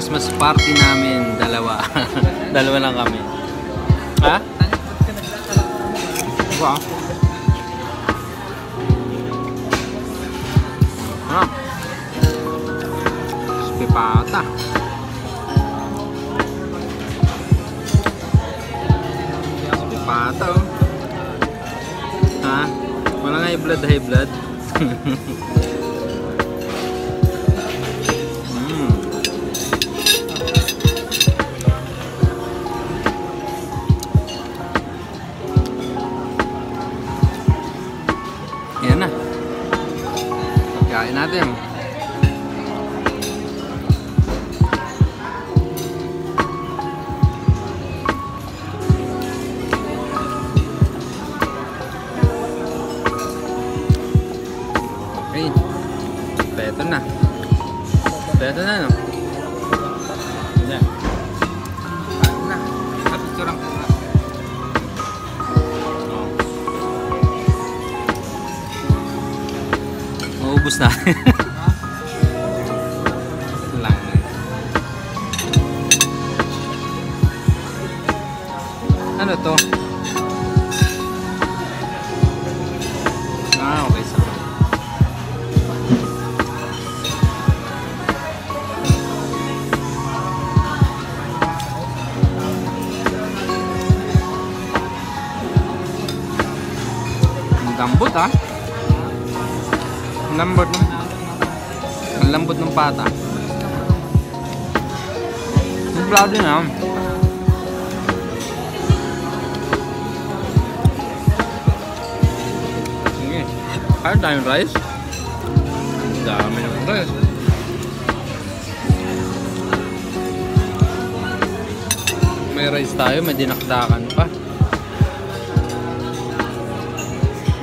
Christmas party namin, dalawa. dalawa lang kami. Ha? Wow. Ah. Spipata. Spipata oh. Ha? Wala nga high blood, high blood. Yan na. Kain natin. Maubos na. lang. Ano to? Ah, okay sa. Ang lambot ah. Ang lambot ng Ang lambot ng pata. Ang proud din ah. Sige. Kaya tayong rice. Dami ng rice. May rice tayo, may dinakdakan pa.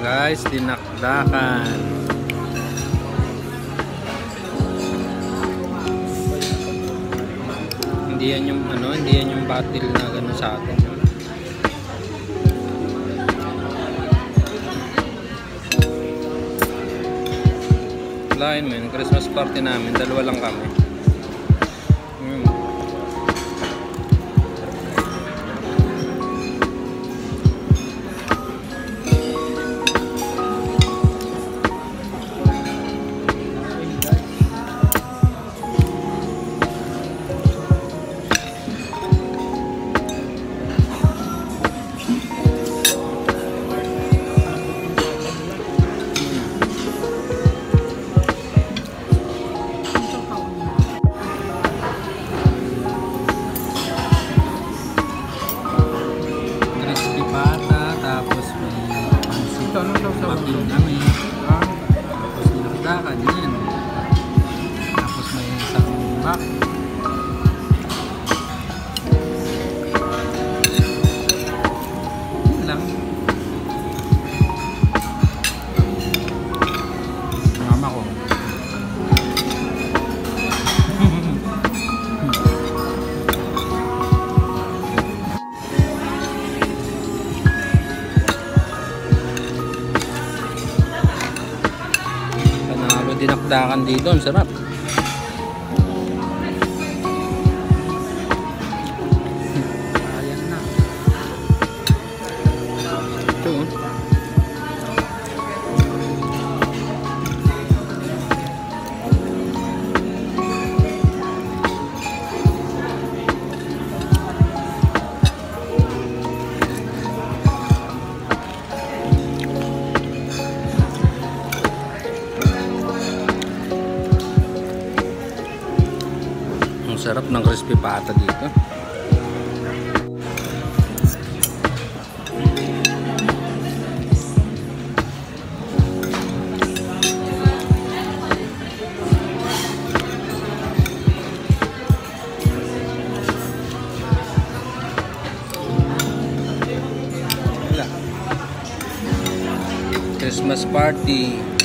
Guys, dinakdakan. Hindi yan yung ano, hindi yan yung battle na gano'n sa atin. Lain men, Christmas party namin, dalawa lang kami. Panalo dinakdakan dito. Ang sarap. Sarap ng crispy pata dito. Christmas party.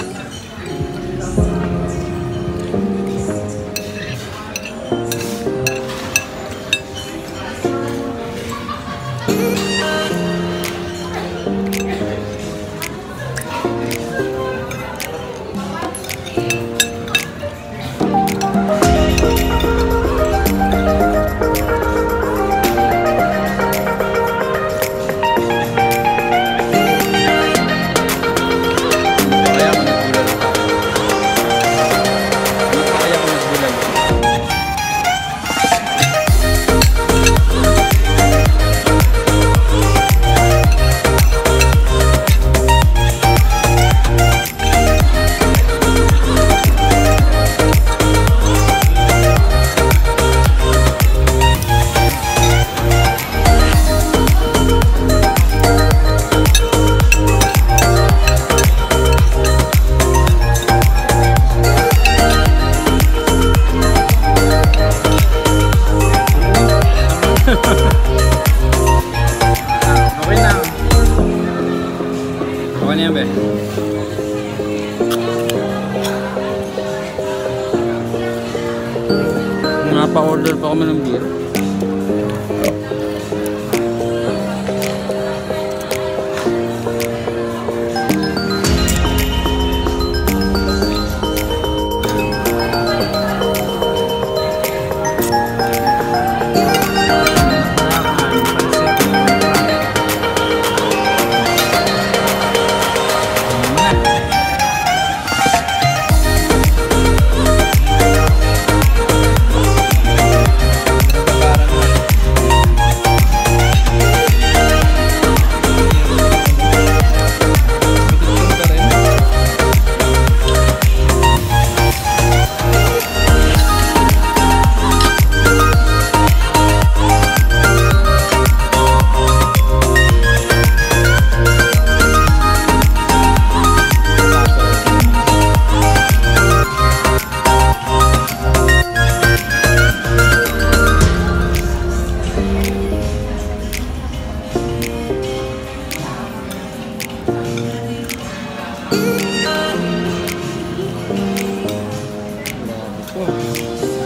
Hindi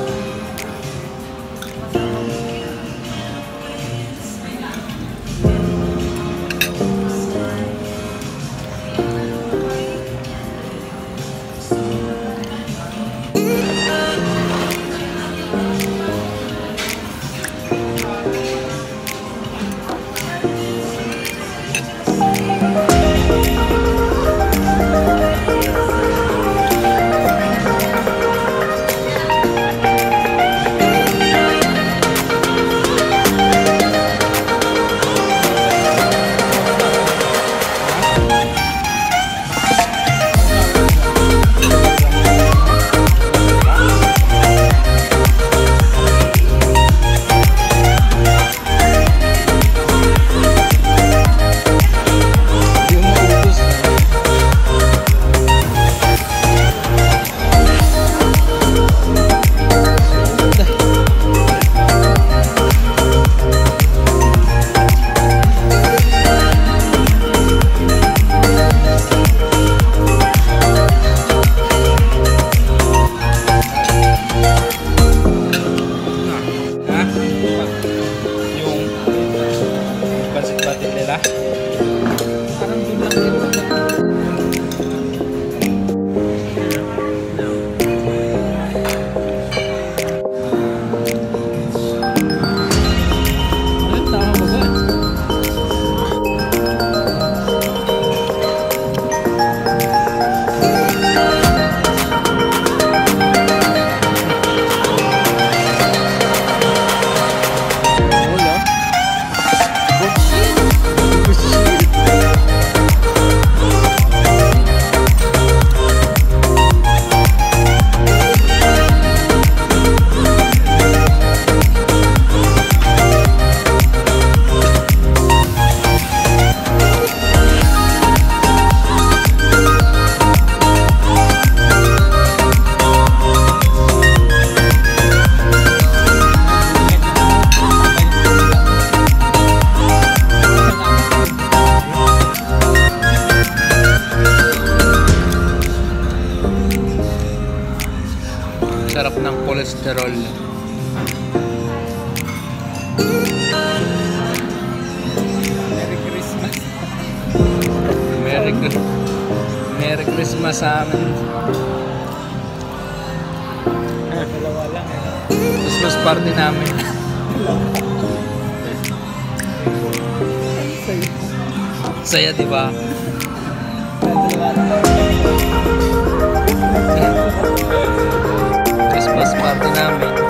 ng kolesterol. Merry Christmas. Merry, Merry Christmas sa amin. Christmas party namin. Saya, di ba? Dalawa lang. camino.